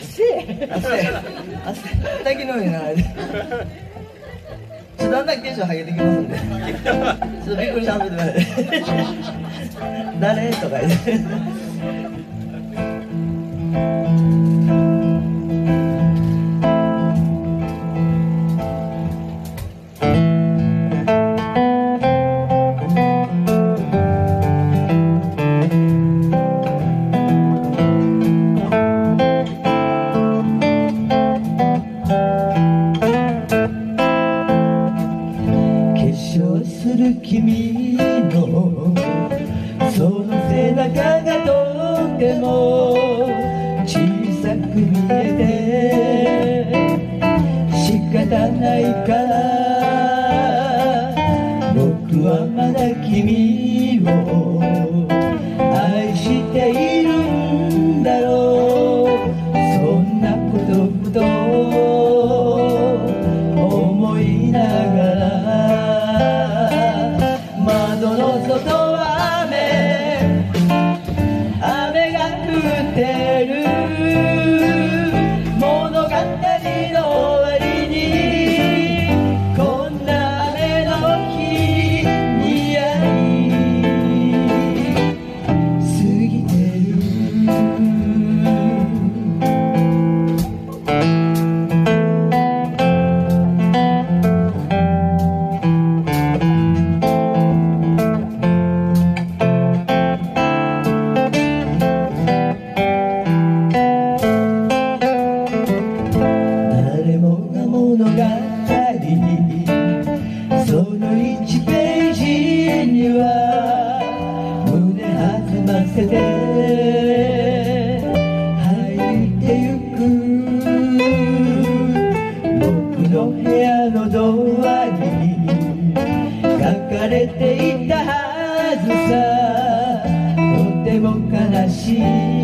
汗。汗。汗。滝のように流れ。てちょっとだんだんテンション上げてきますんで。ちょっとびっくりしはめてください誰？とか言ってする君のその背中がとっても小さく見えて仕方ないから僕はまだ君を。せて入ってゆく。僕の部屋のドアに書かれていたはずさ。とても悲しい。